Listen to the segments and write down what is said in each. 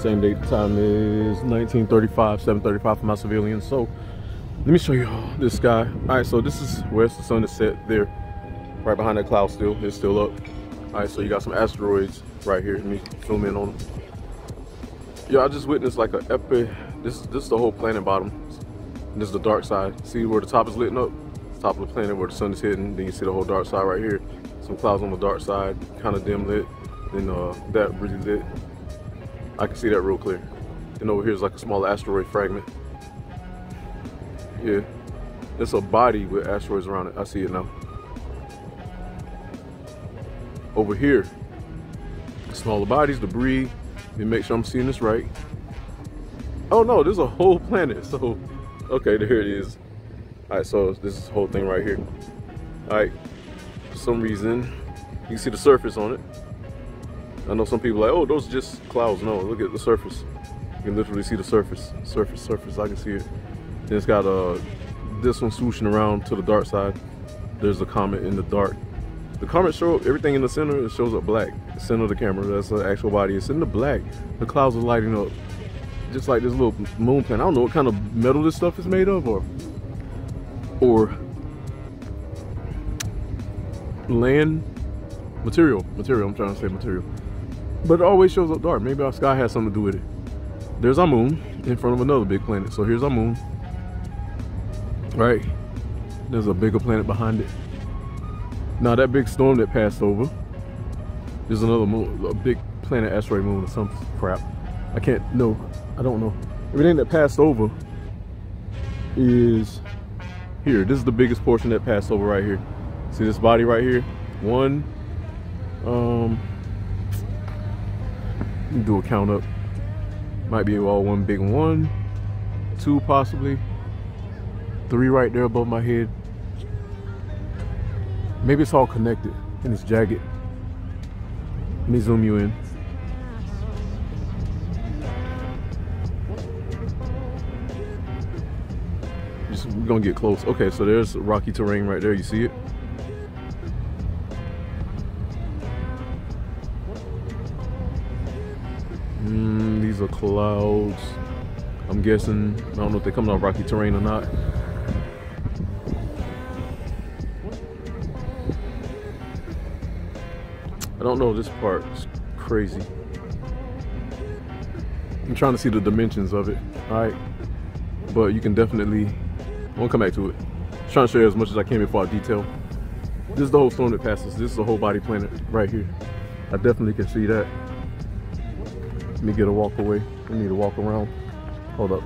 same date. Time is 1935, 7:35 for my civilians. So let me show you this guy. All right, so this is where the sun is set there, right behind that cloud. Still, it's still up. All right, so you got some asteroids right here. Let me zoom in on them. Yeah, I just witnessed like a epic. This this is the whole planet bottom. And this is the dark side. See where the top is lit up? Top of the planet where the sun is hitting. Then you see the whole dark side right here. Some clouds on the dark side, kind of dim lit. Then uh, that really lit. I can see that real clear. And over here is like a small asteroid fragment. Yeah, it's a body with asteroids around it. I see it now. Over here, smaller bodies, debris. Let me make sure I'm seeing this right. Oh no, there's a whole planet. So, okay, there it is. All right, so this is whole thing right here. All right, for some reason, you can see the surface on it. I know some people like, oh, those are just clouds. No, look at the surface. You can literally see the surface, surface, surface. I can see it. Then it's got uh, this one swooshing around to the dark side. There's a comet in the dark. The comet show everything in the center. It shows up black. The center of the camera. That's the actual body. It's in the black. The clouds are lighting up, just like this little moon planet. I don't know what kind of metal this stuff is made of, or or land material. Material. I'm trying to say material. But it always shows up dark. Maybe our sky has something to do with it. There's our moon in front of another big planet. So here's our moon. Right. There's a bigger planet behind it. Now that big storm that passed over, there's another moon, a big planet asteroid moon or some crap. I can't know. I don't know. Everything that passed over is here. This is the biggest portion that passed over right here. See this body right here? One, um, do a count up. Might be all one big one, two possibly, three right there above my head. Maybe it's all connected and it's jagged. Let me zoom you in. Just, we're gonna get close. Okay, so there's rocky terrain right there. You see it? Clouds. I'm guessing. I don't know if they're coming off rocky terrain or not. I don't know this part. It's crazy. I'm trying to see the dimensions of it. Alright. But you can definitely I won't come back to it. I'm trying to show you as much as I can before I detail. This is the whole storm that passes. This is the whole body planet right here. I definitely can see that. Let me get a walk away. We need to walk around. Hold up.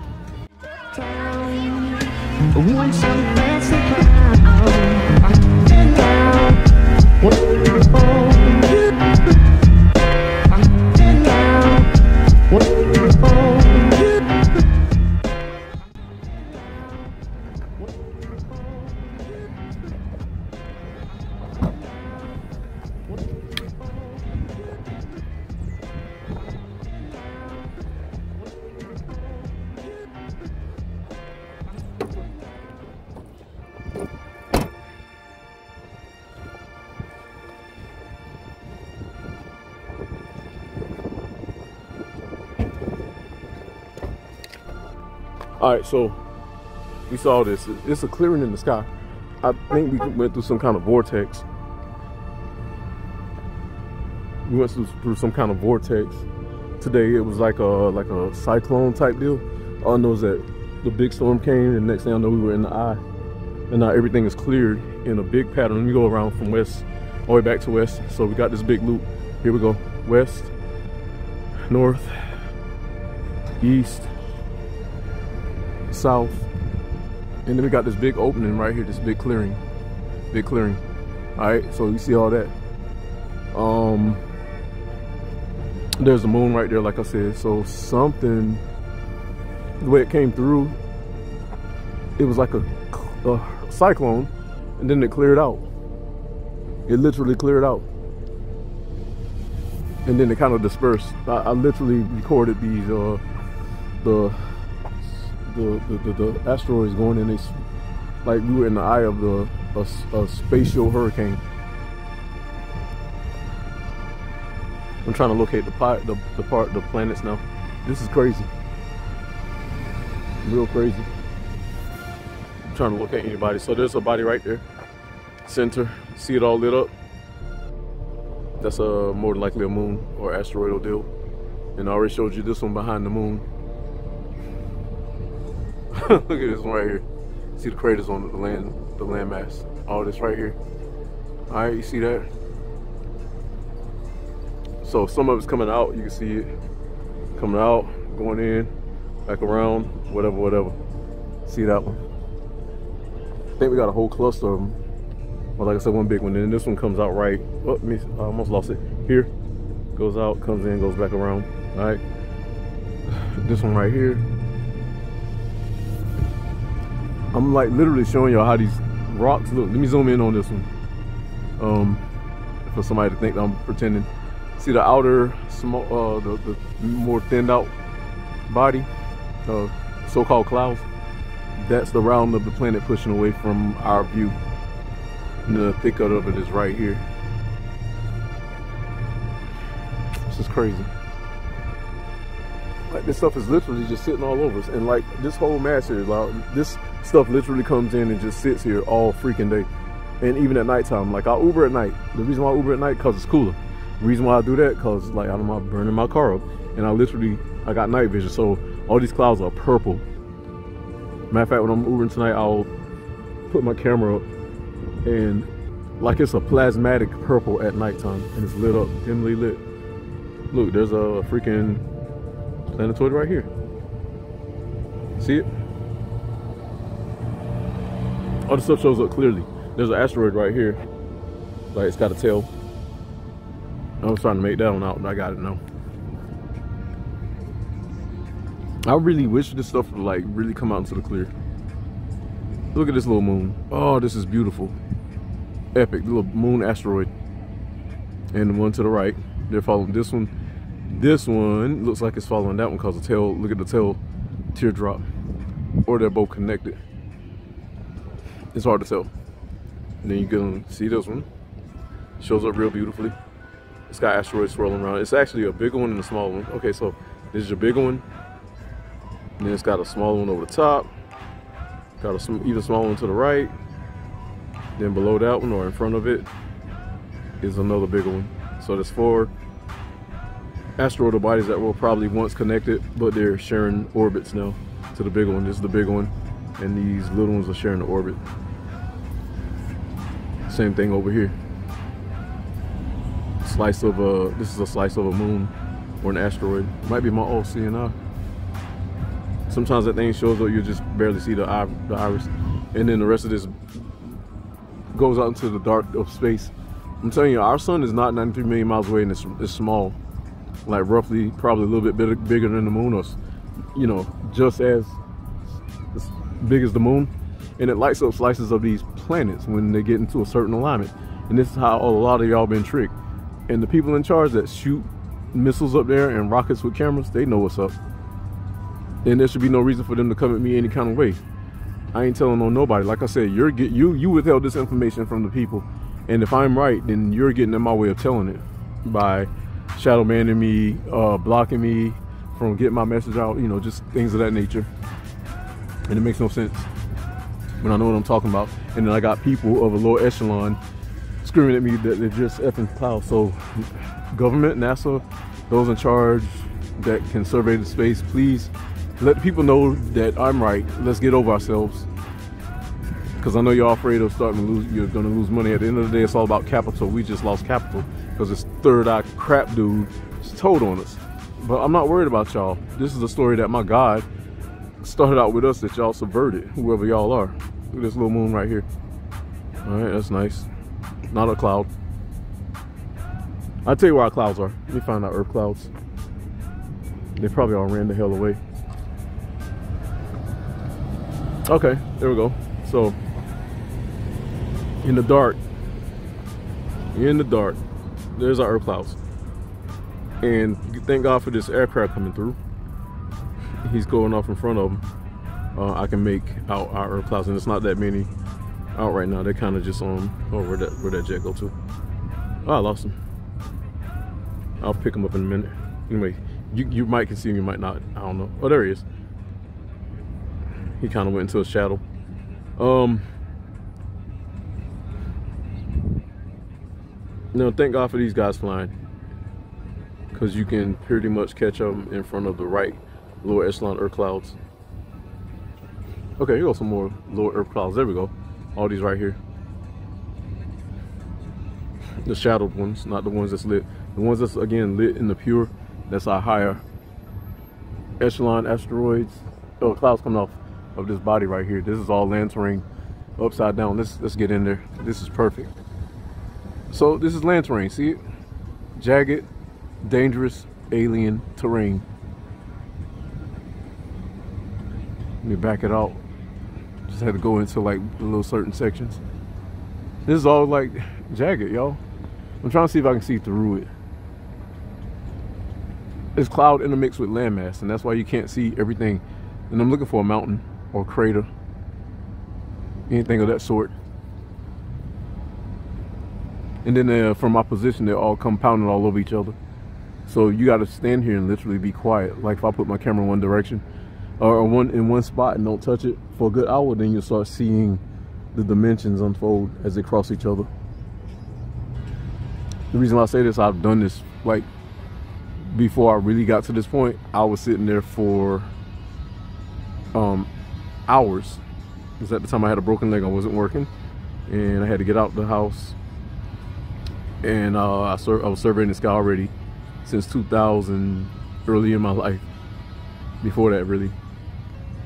All right, so we saw this. It's a clearing in the sky. I think we went through some kind of vortex. We went through some kind of vortex today. It was like a like a cyclone type deal. All I know is that the big storm came, and next thing I know, we were in the eye, and now everything is cleared in a big pattern. Let me go around from west all the way back to west. So we got this big loop. Here we go: west, north, east south. And then we got this big opening right here, this big clearing. Big clearing. Alright, so you see all that. Um there's the moon right there, like I said. So something the way it came through, it was like a, a cyclone, and then it cleared out. It literally cleared out. And then it kind of dispersed. I, I literally recorded these uh the the, the, the, the going in this like we were in the eye of the a, a spatial hurricane I'm trying to locate the part, the, the part, the planets now. This is crazy. Real crazy. I'm trying to locate anybody. So there's a body right there. Center. See it all lit up. That's a more than likely a moon or asteroidal deal. And I already showed you this one behind the moon. Look at this one right here. See the craters on the land, the landmass. All this right here. All right, you see that? So some of it's coming out. You can see it coming out, going in, back around, whatever, whatever. See that one? I think we got a whole cluster of them. Well, like I said, one big one. And then this one comes out right. Oh, me, I almost lost it. Here, goes out, comes in, goes back around. All right. This one right here. I'm like literally showing y'all how these rocks look. Let me zoom in on this one. Um, for somebody to think I'm pretending. See the outer, small, uh, the, the more thinned out body, uh, so-called clouds. That's the round of the planet pushing away from our view. And the thick of it is right here. This is crazy. Like this stuff is literally just sitting all over us. And like this whole mass here, like this stuff literally comes in and just sits here all freaking day. And even at nighttime, like I Uber at night. The reason why I Uber at night, cause it's cooler. The reason why I do that, cause like I don't mind burning my car up. And I literally, I got night vision. So all these clouds are purple. Matter of fact, when I'm Ubering tonight, I'll put my camera up and like it's a plasmatic purple at nighttime and it's lit up, dimly lit. Look, there's a freaking planetoid right here. See it? All the stuff shows up clearly. There's an asteroid right here. Like it's got a tail. I was trying to make that one out, but I got it now. I really wish this stuff would like really come out into the clear. Look at this little moon. Oh, this is beautiful epic little moon asteroid and the one to the right they're following this one this one looks like it's following that one because the tail look at the tail teardrop or they're both connected it's hard to tell. And then you can see this one. It shows up real beautifully. It's got asteroids swirling around. It's actually a bigger one and a small one. Okay so this is your big one. And then it's got a small one over the top. Got a even smaller one to the right. Then below that one or in front of it is another bigger one. So there's four asteroidal bodies that were probably once connected, but they're sharing orbits now to the bigger one. This is the big one, and these little ones are sharing the orbit. Same thing over here. Slice of a, this is a slice of a moon or an asteroid. Might be my all-seeing eye. Sometimes that thing shows up, you just barely see the, eye, the iris. And then the rest of this goes out into the dark of space. I'm telling you, our sun is not 93 million miles away and it's, it's small. Like roughly, probably a little bit bigger, bigger than the moon or, you know, just as big as the moon. And it lights up slices of these planets when they get into a certain alignment. And this is how a lot of y'all been tricked. And the people in charge that shoot missiles up there and rockets with cameras, they know what's up. And there should be no reason for them to come at me any kind of way. I ain't telling on nobody. Like I said, you're get you you withheld this information from the people, and if I'm right, then you're getting in my way of telling it by shadow banning me, uh, blocking me from getting my message out. You know, just things of that nature, and it makes no sense when I know what I'm talking about. And then I got people of a lower echelon screaming at me that they're just effing clouds. So, government, NASA, those in charge that can survey the space, please let people know that I'm right. Let's get over ourselves. Because I know you're afraid of starting to lose, you're going to lose money. At the end of the day, it's all about capital. We just lost capital because this third eye crap dude is told on us. But I'm not worried about y'all. This is a story that my God started out with us that y'all subverted, whoever y'all are. Look at this little moon right here. All right, that's nice. Not a cloud. I'll tell you where our clouds are. Let me find out Earth clouds. They probably all ran the hell away. Okay, there we go. So, in the dark, in the dark, there's our Earth clouds. And thank God for this aircraft coming through. He's going off in front of him. Uh, I can make out our clouds, and it's not that many out right now. They're kind of just on, oh, where that, where that jet go to? Oh, I lost him. I'll pick him up in a minute. Anyway, you, you might can see him, you might not. I don't know. Oh, there he is. He kind of went into a shadow. Um, no, thank God for these guys flying. Because you can pretty much catch them in front of the right lower echelon Earth clouds. Okay, here go some more lower Earth clouds. There we go. All these right here. The shadowed ones, not the ones that's lit. The ones that's, again, lit in the pure, that's our higher echelon asteroids. Oh, clouds coming off of this body right here. This is all land terrain upside down. Let's, let's get in there. This is perfect. So this is land terrain, see it? Jagged, dangerous, alien terrain. Let me back it out. Had to go into like little certain sections. This is all like jagged, y'all. I'm trying to see if I can see through it. It's cloud intermixed with landmass, and that's why you can't see everything. And I'm looking for a mountain or a crater, anything of that sort. And then uh, from my position, they're all compounded all over each other. So you got to stand here and literally be quiet. Like if I put my camera in one direction, or one in one spot and don't touch it for a good hour, then you'll start seeing the dimensions unfold as they cross each other. The reason I say this, I've done this like before I really got to this point. I was sitting there for um, hours. Because at the time I had a broken leg, I wasn't working, and I had to get out the house. And uh, I, I was surveying the sky already since 2000, early in my life. Before that, really.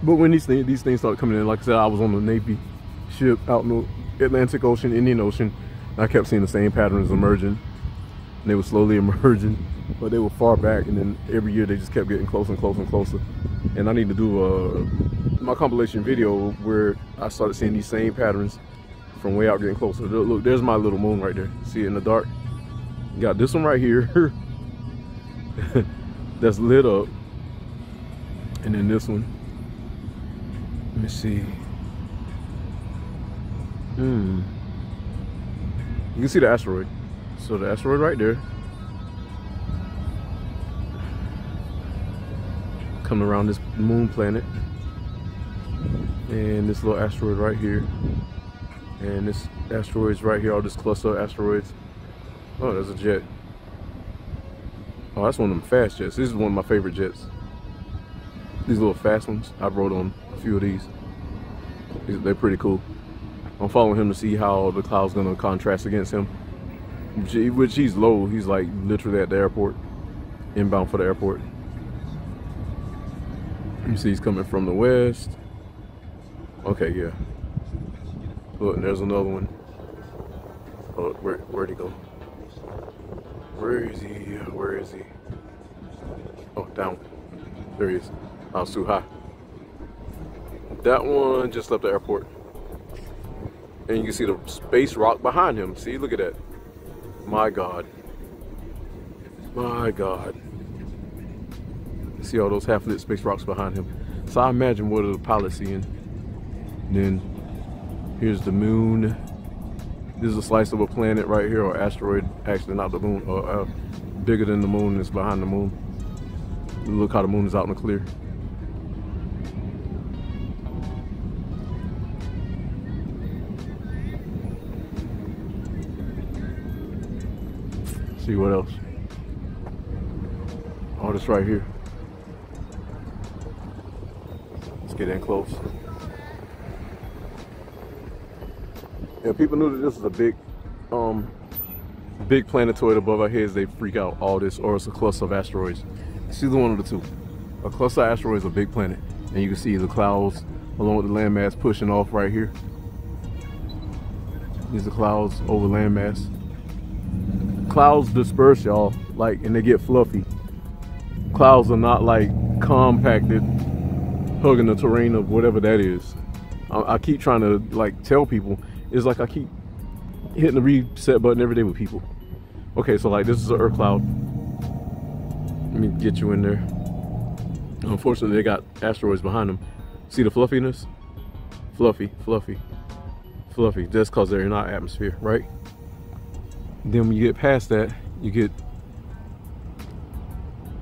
But when these things, these things started coming in, like I said, I was on the Navy ship out in the Atlantic Ocean, Indian Ocean. I kept seeing the same patterns emerging. And they were slowly emerging, but they were far back. And then every year they just kept getting closer and closer and closer. And I need to do a, my compilation video where I started seeing these same patterns from way out getting closer. Look, there's my little moon right there. See it in the dark? Got this one right here that's lit up. And then this one let me see. Hmm. You can see the asteroid. So the asteroid right there. Coming around this moon planet. And this little asteroid right here. And this asteroid's right here, all this cluster of asteroids. Oh, there's a jet. Oh, that's one of them fast jets. This is one of my favorite jets. These little fast ones. I rode on a few of these. They're pretty cool. I'm following him to see how the cloud's gonna contrast against him. Which he's low. He's like literally at the airport, inbound for the airport. You see he's coming from the west. Okay, yeah. Look, there's another one. Oh, where, where'd he go? Where is he? Where is he? Oh, down. There he is. I was too high. That one just left the airport. And you can see the space rock behind him. See, look at that. My God. My God. See all those half-lit space rocks behind him. So I imagine what the pilot seeing. Then here's the moon. This is a slice of a planet right here, or asteroid. Actually, not the moon. Uh, uh, bigger than the moon. It's behind the moon. Look how the moon is out in the clear. See what else. All this right here. Let's get in close. Yeah, people knew that this was a big, um, big planetoid above our heads. They freak out all this, or it's a cluster of asteroids. It's either one of the two. A cluster of asteroids, a big planet, and you can see the clouds along with the landmass pushing off right here. These are clouds over landmass clouds disperse y'all like and they get fluffy. Clouds are not like compacted hugging the terrain of whatever that is. I, I, keep trying to like tell people it's like I keep hitting the reset button every day with people. Okay so like this is an earth cloud. Let me get you in there. Unfortunately they got asteroids behind them. See the fluffiness? Fluffy fluffy fluffy. Just because they're in our atmosphere right then when you get past that, you get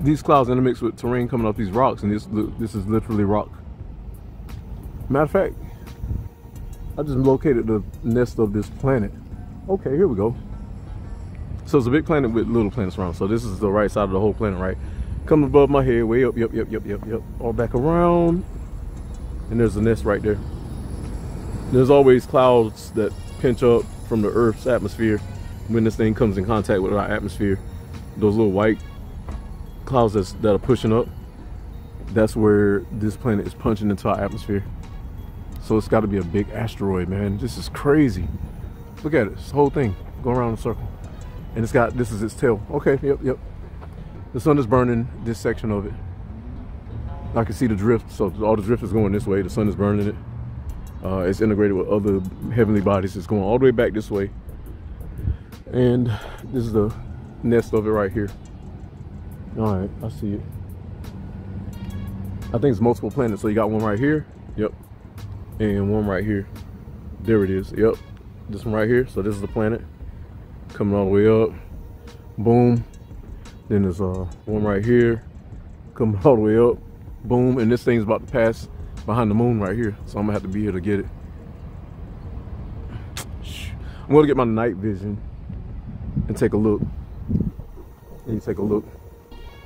these clouds intermix with terrain coming off these rocks, and this this is literally rock. Matter of fact, I just located the nest of this planet. Okay, here we go. So it's a big planet with little planets around. So this is the right side of the whole planet, right? Coming above my head, way up, yep, yep, yep, yep, yep. All back around. And there's the nest right there. There's always clouds that pinch up from the Earth's atmosphere when this thing comes in contact with our atmosphere. Those little white clouds that's, that are pushing up, that's where this planet is punching into our atmosphere. So it's got to be a big asteroid, man. This is crazy. Look at it, this whole thing going around in a circle. And it's got, this is its tail. Okay, yep, yep. The sun is burning this section of it. I can see the drift, so all the drift is going this way. The sun is burning it. Uh, it's integrated with other heavenly bodies. It's going all the way back this way. And this is the nest of it right here. All right, I see it. I think it's multiple planets. So you got one right here. Yep. And one right here. There it is. Yep. This one right here. So this is the planet coming all the way up. Boom. Then there's uh, one right here coming all the way up. Boom. And this thing's about to pass behind the moon right here. So I'm gonna have to be here to get it. I'm gonna get my night vision and take a look. And take a look.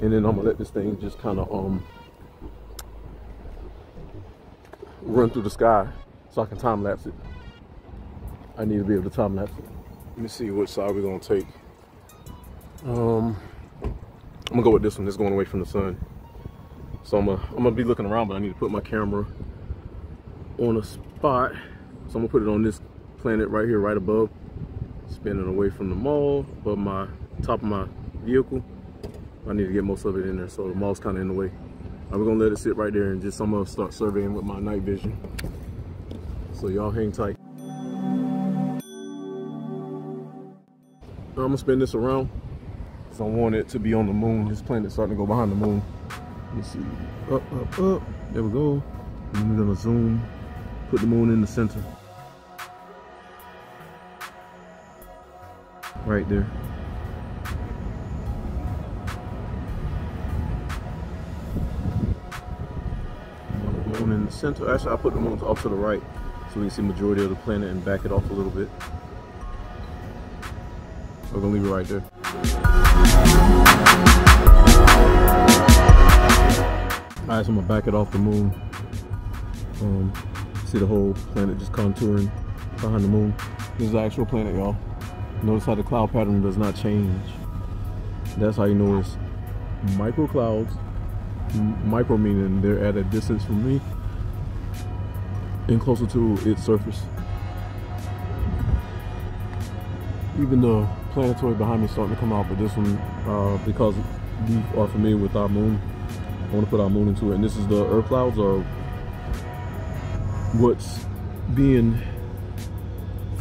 And then I'm gonna let this thing just kind of um run through the sky so I can time lapse it. I need to be able to time lapse it. Let me see which side we're gonna take. Um, I'm gonna go with this one. This going away from the sun. So I'm gonna, I'm gonna be looking around, but I need to put my camera on a spot. So I'm gonna put it on this planet right here, right above, spinning away from the mall, above my top of my vehicle. I need to get most of it in there, so the mall's kind of in the way. We're gonna let it sit right there and just I'm gonna start surveying with my night vision. So y'all hang tight. I'm gonna spin this around. So I want it to be on the moon. This planet's starting to go behind the moon. Let me see. Up, up, up. There we go. And we're gonna zoom, put the moon in the center. Right there. Moon in the center. Actually, I put the moon off to the right so we can see majority of the planet and back it off a little bit. We're gonna leave it right there. Alright, so I'm gonna back it off the moon. Um, see the whole planet just contouring behind the moon. This is the actual planet, y'all. Notice how the cloud pattern does not change. That's how you know it's micro clouds. Micro meaning they're at a distance from me and closer to its surface. Even the planetoid behind me is starting to come out, but this one, uh, because we are familiar with our moon, I want to put our moon into it. And this is the Earth clouds or what's being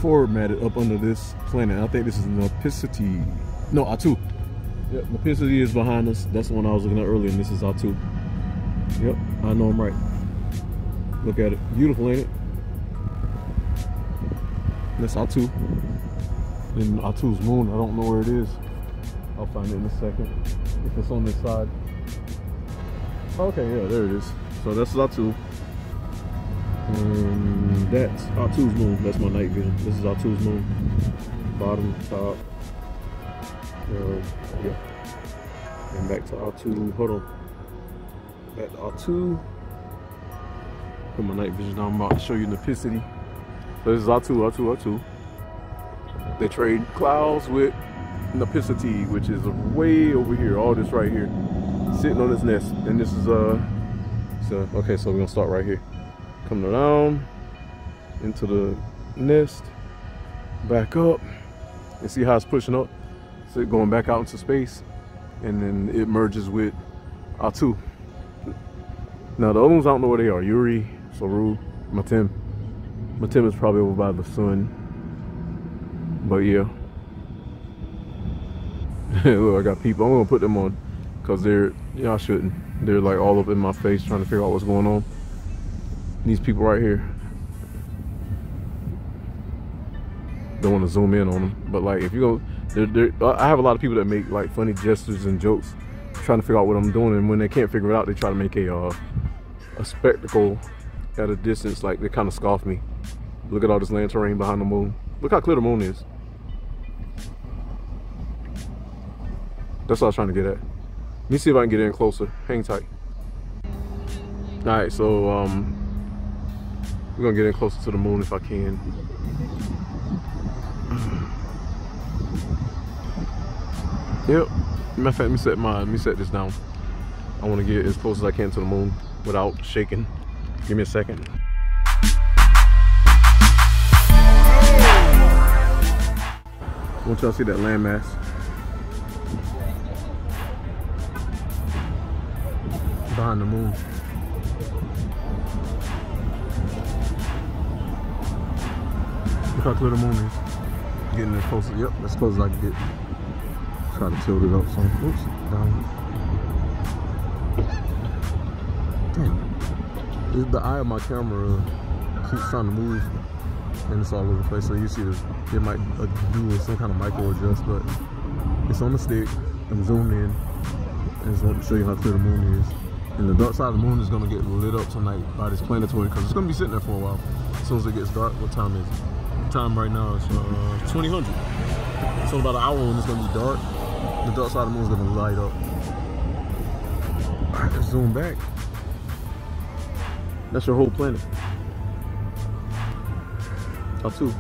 formatted up under this planet. I think this is Nepicity. No, Atu. Yep, Nepicity is behind us. That's the one I was looking at earlier, and this is Atu. Yep, I know I'm right. Look at it. Beautiful, ain't it? That's Atu. And Atu's moon, I don't know where it is. I'll find it in a second. If it's on this side. Okay, yeah, there it is. So that's Atu. And that's Atu's moon. That's my night vision. This is Atu's moon. Bottom, top. Yeah. And back to Atu. Hold on. Back to Atu. Put my night vision on. I'm about to show you Nepicity. So this is Atu, Atu, Atu. They trade clouds with Nepicity, which is way over here. All this right here, sitting on its nest. And this is uh, so okay. So we're gonna start right here, coming around into the nest, back up, and see how it's pushing up. So going back out into space, and then it merges with Atu. Now the other ones I don't know where they are. Yuri, Saru, Matim. Matim is probably over by the sun. But yeah. Look, I got people. I'm gonna put them on because they're y'all shouldn't. They're like all up in my face trying to figure out what's going on. These people right here. Don't want to zoom in on them, but like if you go, they're, they're, I have a lot of people that make like funny gestures and jokes trying to figure out what I'm doing. And when they can't figure it out, they try to make a uh, a spectacle at a distance. Like they kind of scoff me. Look at all this land terrain behind the moon. Look how clear the moon is. That's what I was trying to get at. Let me see if I can get in closer. Hang tight. All right, so um, we're gonna get in closer to the moon if I can. Yep. Matter of fact, let me set my let me set this down. I want to get as close as I can to the moon without shaking. Give me a second. I want y'all to see that landmass. Behind the moon. How clear the moon is. Getting as close, yep, as close as I can get. Try to tilt it up some. Oops, down. Damn. The eye of my camera keeps trying to move and it's all over the place. So you see this, it might uh, do some kind of micro adjust, but it's on the stick. I'm zoomed in. I just want to show you how clear the moon is. And the dark side of the moon is going to get lit up tonight by this planetoid because it's going to be sitting there for a while. As soon as it gets dark, what time is it? Time right now is uh, 2000. So about an hour when it's to be dark, the dark side of the moon is going to light up. All right, let's zoom back. That's your whole planet. Too.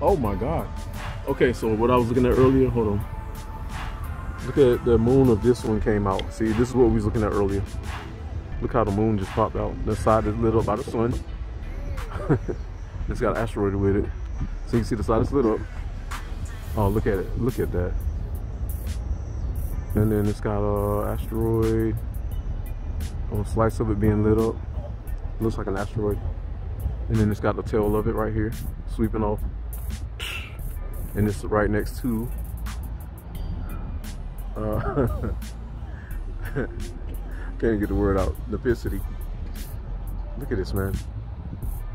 Oh my God. Okay, so what I was looking at earlier, hold on. Look at the moon of this one came out. See, this is what we was looking at earlier. Look how the moon just popped out. The side is lit up by the sun. it's got an asteroid with it. So you can see the side is lit up. Oh, look at it. Look at that. And then it's got a asteroid. A slice of it being lit up. Looks like an asteroid. And then it's got the tail of it right here, sweeping off. And it's right next to uh, can't get the word out. Nipicity. Look at this, man.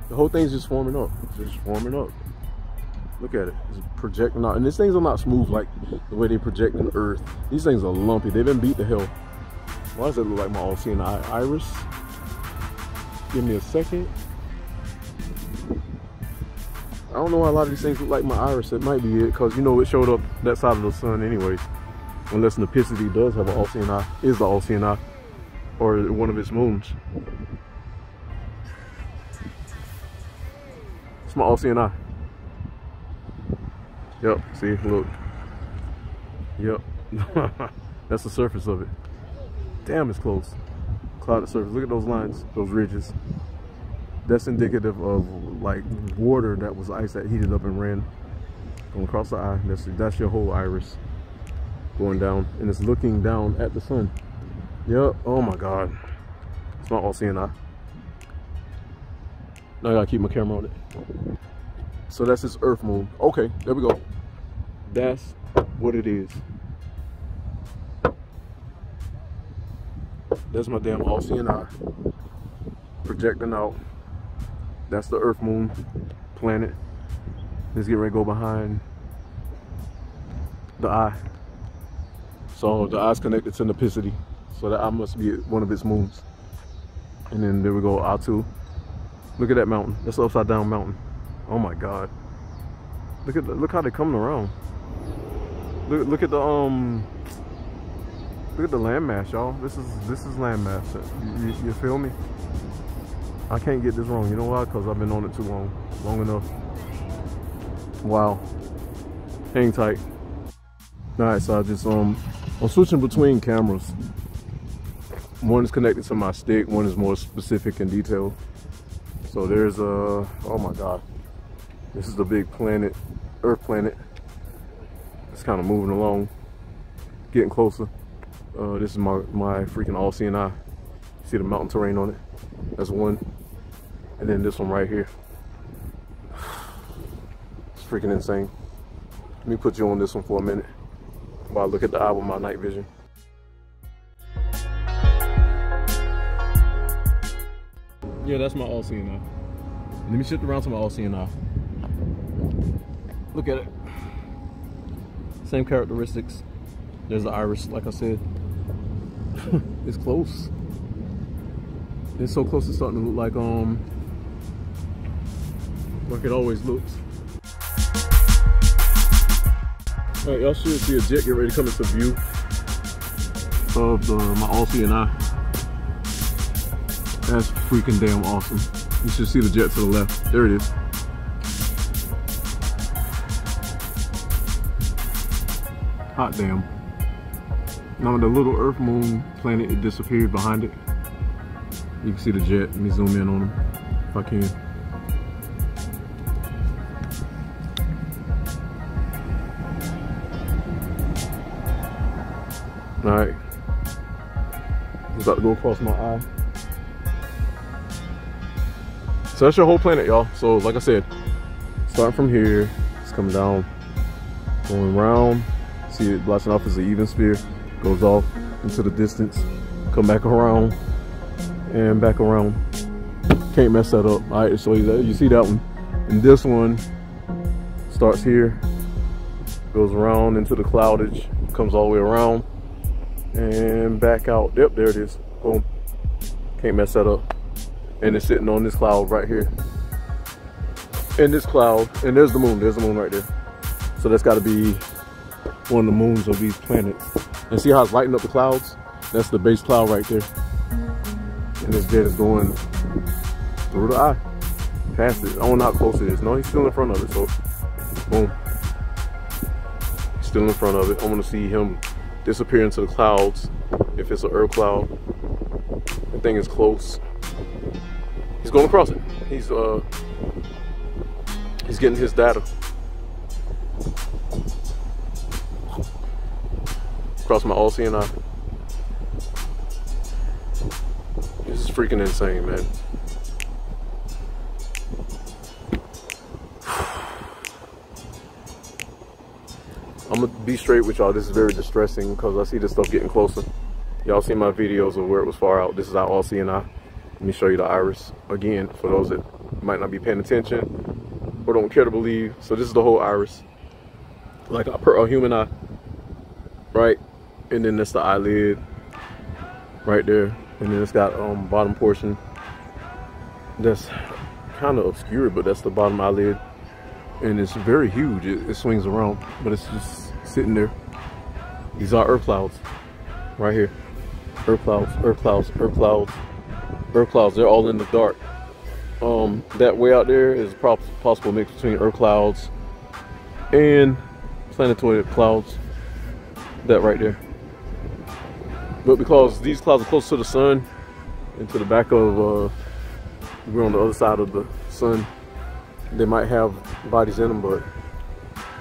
The whole thing's just forming up. It's just forming up. Look at it. It's projecting out. And these things are not smooth like the way they project in earth. These things are lumpy. They've been beat to hell. Why does it look like my all-seeing iris? Give me a second. I don't know why a lot of these things look like my iris. It might be it, because you know it showed up that side of the sun anyways. Unless Nipicity does have an all-seeing eye, is the all-seeing eye, or one of its moons. It's my eye. Yep, see, look. Yep. That's the surface of it. Damn, it's close. Clouded surface. Look at those lines, those ridges. That's indicative of like water that was ice that heated up and ran going across the eye. That's that's your whole iris going down, and it's looking down at the sun. Yep. Oh my God. It's not all seeing eye. Now I gotta keep my camera on it. So that's this Earth moon. Okay, there we go. That's what it is. That's my damn all-seeing eye projecting out. That's the Earth moon planet. Let's get ready to go behind the eye. So the eye's connected to Nipicity. So that I must be one of its moons. And then there we go, Atu. Look at that mountain. That's the upside down mountain. Oh my God. Look at the, look how they're coming around. Look, look at the um look at the landmass, y'all. This is this is landmass. You, you, you, feel me? I can't get this wrong. You know why? Because I've been on it too long, long enough. Wow. Hang tight. All right, so I just um I'm switching between cameras. One is connected to my stick. One is more specific and detailed. So there's a oh my god, this is the big planet, Earth planet. It's kind of moving along, getting closer. Uh, this is my, my freaking all-seeing eye. See the mountain terrain on it? That's one. And then this one right here. It's freaking insane. Let me put you on this one for a minute while I look at the eye with my night vision. Yeah, that's my all-seeing eye. Let me shift around to my all-seeing eye. Look at it. Same characteristics. There's the iris, like I said. it's close. It's so close to starting to look like um like it always looks. Alright, y'all should see a jet get ready to come into view of the, my All-Seeing Eye. That's freaking damn awesome. You should see the jet to the left. There it is. Hot damn. Now the little Earth Moon planet, it disappeared behind it. You can see the jet. Let me zoom in on them if I can. All right. It's about to go across my eye. So that's your whole planet, y'all. So like I said, starting from here, it's coming down, going around. See it blasting off as an even sphere, goes off into the distance, come back around, and back around. Can't mess that up. All right, so you see that one. And this one starts here, goes around into the cloudage, comes all the way around, and back out. Yep, there it is. Boom. Can't mess that up. And it's sitting on this cloud right here. In this cloud, and there's the moon. There's the moon right there. So that's got to be one of the moons of these planets. And see how it's lighting up the clouds? That's the base cloud right there. And this jet is going through the eye. Past it. I don't know how close it is. No, he's still in front of it. So, boom. Still in front of it. I want to see him disappear into the clouds if it's an Earth cloud. The thing is close. He's going across it. He's uh he's getting his data. Across my all eye. This is freaking insane, man. I'm gonna be straight with y'all. This is very distressing because I see this stuff getting closer. Y'all seen my videos of where it was far out. This is our all eye. Let me show you the iris again for those that might not be paying attention or don't care to believe. So this is the whole iris, like a, a human eye, right? And then that's the eyelid right there. And then it's got um bottom portion that's kind of obscured, but that's the bottom eyelid and it's very huge. It, it, swings around, but it's just sitting there. These are Earth clouds, right here. Earth clouds, Earth clouds, Earth clouds, Earth clouds. They're all in the dark. Um, that way out there is a possible mix between Earth clouds and planetoid clouds. That right there. But because these clouds are close to the sun and to the back of, uh, we're on the other side of the sun, they might have bodies in them, but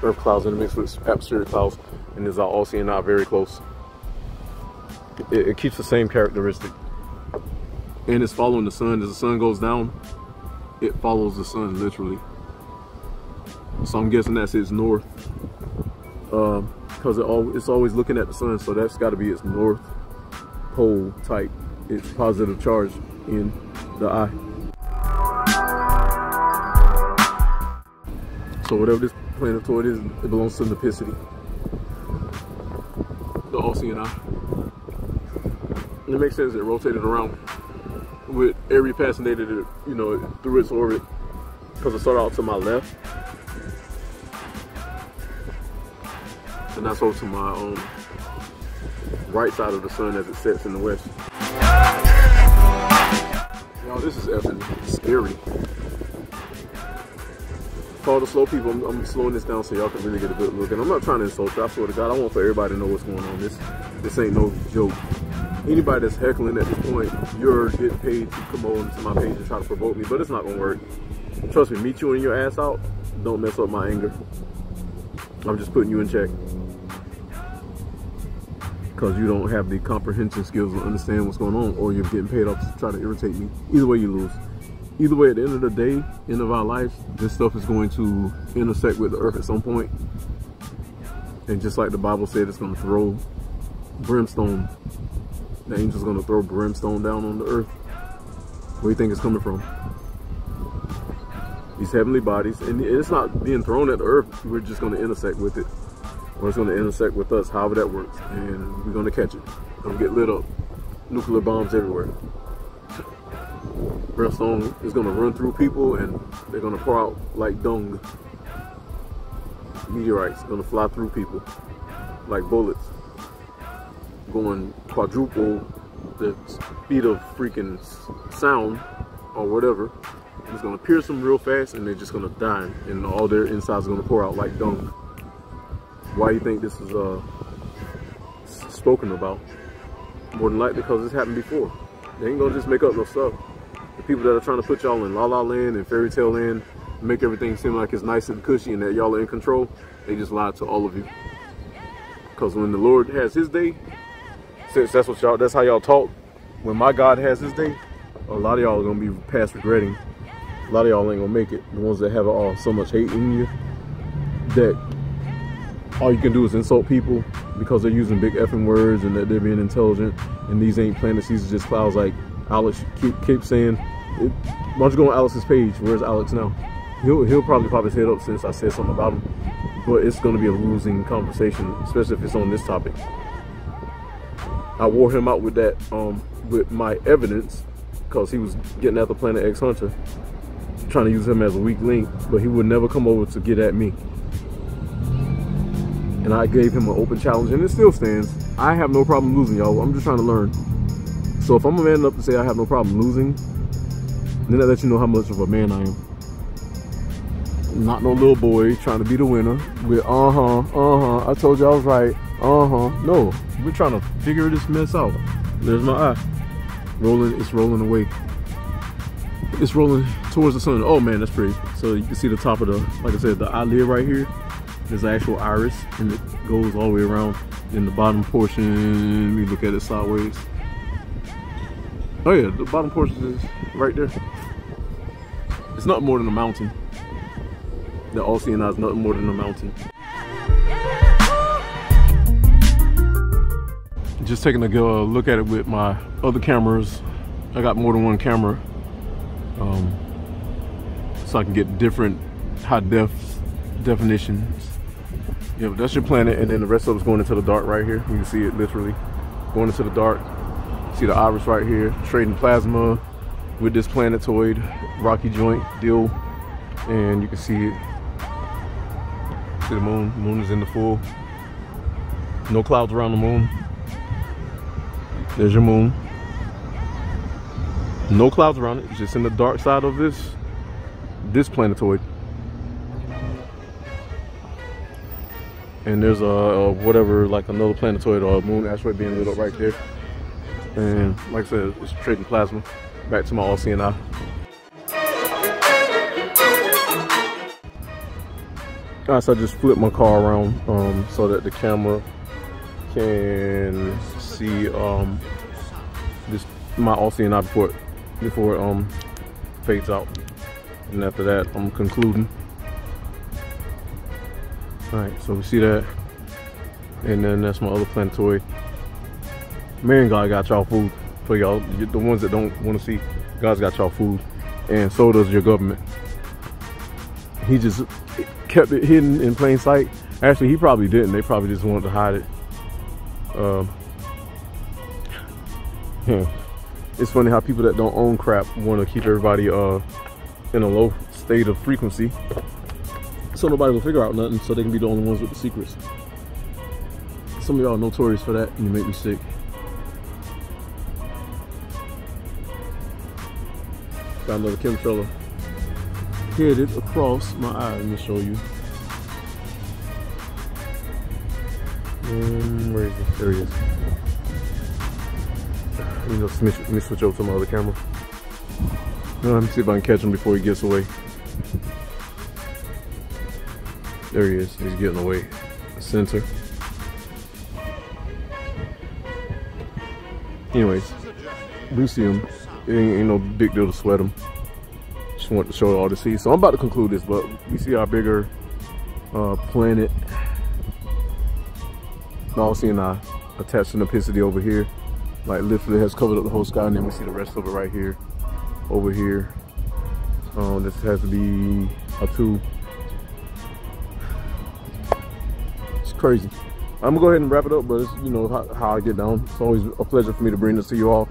earth clouds in the mix with atmospheric clouds, and is all seeing out very close. It, it, keeps the same characteristic, and it's following the sun. As the sun goes down, it follows the sun literally. So I'm guessing that's its north, because um, it it's always looking at the sun. So that's got to be its north pole type. It's positive charge in the eye. So whatever this planetoid is, it belongs to Nipicity. The All-Seeing Eye. It makes sense it rotated around with every passing day that you know, through its orbit. Because it started out to my left. And that's over to my um, right side of the sun as it sets in the west. Y'all, this is effing scary for all the slow people, I'm, I'm slowing this down so y'all can really get a good look. And I'm not trying to insult you. I swear to God, I want for everybody to know what's going on. This this ain't no joke. Anybody that's heckling at this point, you're getting paid to come on to my page and try to provoke me, but it's not gonna work. Trust me, meet you in your ass out. Don't mess up my anger. I'm just putting you in check. Because you don't have the comprehension skills to understand what's going on, or you're getting paid off to try to irritate me. Either way, you lose either way, at the end of the day, end of our life, this stuff is going to intersect with the earth at some point. And just like the Bible said, it's going to throw brimstone. The angel's to throw brimstone down on the earth. Where do you think it's coming from? These heavenly bodies. And it's not being thrown at the earth. We're just to intersect with it. or it's gonna intersect with us, however that works, and we're gonna catch it. Gonna get lit up. Nuclear bombs everywhere. Brimstone is gonna run through people and they're gonna pour out like dung. Meteorites gonna fly through people like bullets. Going quadruple the speed of freaking sound or whatever. It's gonna pierce them real fast and they're just gonna die and all their insides are gonna pour out like dung. Why you think this is uh, spoken about? More than likely because this happened before. They ain't gonna just make up no stuff. The people that are trying to put y'all in La La Land and Fairy Tale Land, make everything seem like it's nice and cushy and that y'all are in control, they just lied to all of you. Because when the Lord has his day, since that's what y'all that's how y'all talk, when my God has his day, a lot of y'all are gonna be past regretting. A lot of y'all ain't gonna make it. The ones that have all so much hate in you that all you can do is insult people because they're using big effing words and that they're being intelligent and these ain't planets, these are just clouds like Alex keep, keep saying. It, why don't you go on Alex's page? Where's Alex now? He'll, he'll probably pop his head up since I said something about him. But it's going to be a losing conversation, especially if it's on this topic. I wore him out with that, um, with my evidence, because he was getting at the Planet X Hunter, trying to use him as a weak link, but he would never come over to get at me and I gave him an open challenge, and it still stands. I have no problem losing, y'all. I'm just trying to learn. So if I'm a man enough to say I have no problem losing, then that lets you know how much of a man I am. Not no little boy trying to be the winner with uh-huh, uh-huh, I told you I was right, uh-huh. No, we're trying to figure this mess out. There's my eye. Rolling, it's rolling away. It's rolling towards the sun. Oh man, that's pretty. So you can see the top of the, like I said, the eyelid right here there's actual iris and it goes all the way around in the bottom portion we look at it sideways oh yeah the bottom portion is right there it's not more than a mountain the all seeing eye is nothing more than a mountain just taking a go look at it with my other cameras I got more than one camera um, so I can get different high def definitions yeah, that's your planet, and then the rest of it's going into the dark right here. You can see it literally going into the dark. See the iris right here, trading plasma with this planetoid rocky joint deal, and you can see it. See the moon. The moon is in the full. No clouds around the moon. There's your moon. No clouds around it. It's just in the dark side of this this planetoid. and there's a, a, whatever like another planetoid or moon asteroid being lit up right there and like I said it's trading plasma back to my all-seeing eye Alright, so I just flipped my car around um, so that the camera can see um, this my all-seeing eye before before it um, fades out. And after that I'm concluding. All right so we see that. And then that's my other planetoid man god got y'all food for y'all. The ones that don't want to see god's got y'all food. And so does your government. He just kept it hidden in plain sight. Actually he probably didn't. They probably just wanted to hide it. Um it's funny how people that don't own crap want to keep everybody uh in a low state of frequency so nobody will figure out nothing so they can be the only ones with the secrets. Some of y'all are notorious for that and you make me sick. Got another chemtrail headed across my eye. Let me show you. Um, where is he? There he is. Let me, switch, let me switch over to my other camera. let me see if I can catch him before he gets away. There he is. He's getting away. Sensor. Anyways, we see him. It ain't, ain't, no big deal to sweat him. Just want to show all to see. So I'm about to conclude this, but we see our bigger uh, planet. All seeing our attached synapticity over here. Like literally has covered up the whole sky, and then we see the rest of it right here, over here. Um, this has to be a two It's crazy. I'm gonna go ahead and wrap it up, but it's, you know how, how, I get down. It's always a pleasure for me to bring this to you all.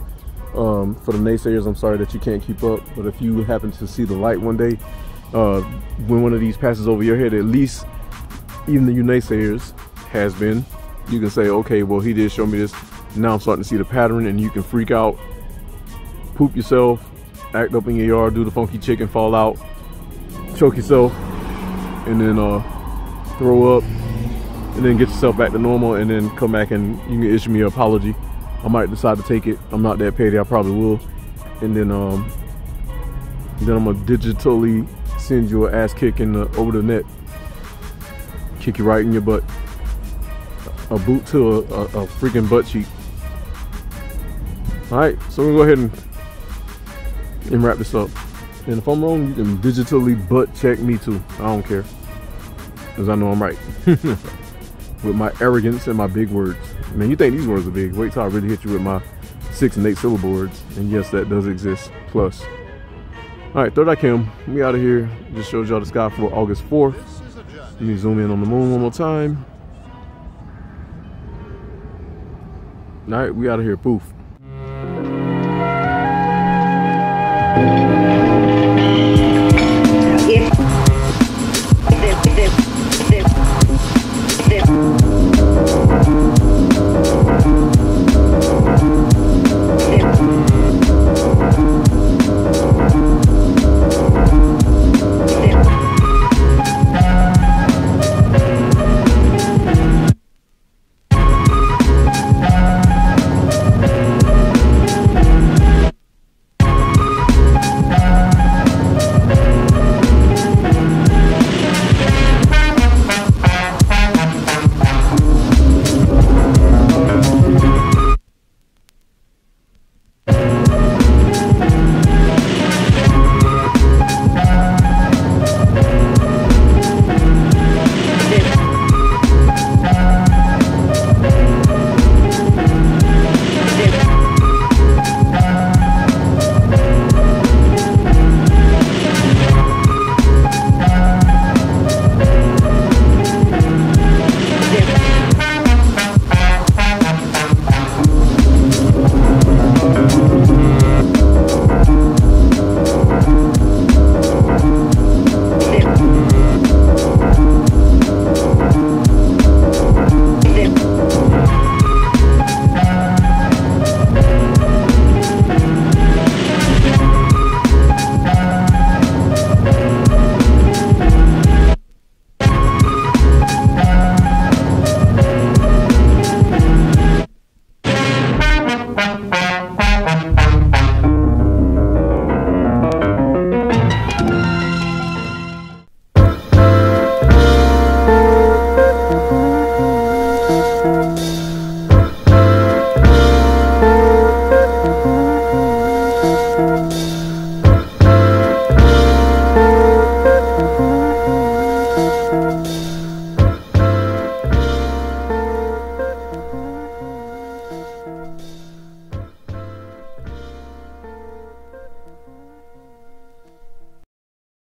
Um, for the naysayers, I'm sorry that you can't keep up, but if you happen to see the light one day, uh, when one of these passes over your head, at least even the you naysayers has been, you can say, okay, well he did show me this. Now I'm starting to see the pattern, and you can freak out, poop yourself, act up in your yard, do the funky chicken, fall out, choke yourself, and then uh, throw up and then get yourself back to normal and then come back and you can issue me an apology. I might decide to take it. I'm not that petty, I probably will. And then um then I'm gonna digitally send you an ass kick in the over the net. Kick you right in your butt. A boot to a, a, a freaking butt cheek. Alright, so we're gonna go ahead and, and wrap this up. And if I'm wrong, you can digitally butt check me too. I don't care. Because I know I'm right. with my arrogance and my big words. Man, you think these words are big. Wait till I really hit you with my six and eight syllable words. And yes, that does exist. Plus. All right, third eye cam. We out of here. Just showed y'all the sky for August 4th. Let me zoom in on the moon one more time. All right, we out of here. Poof. Thank you.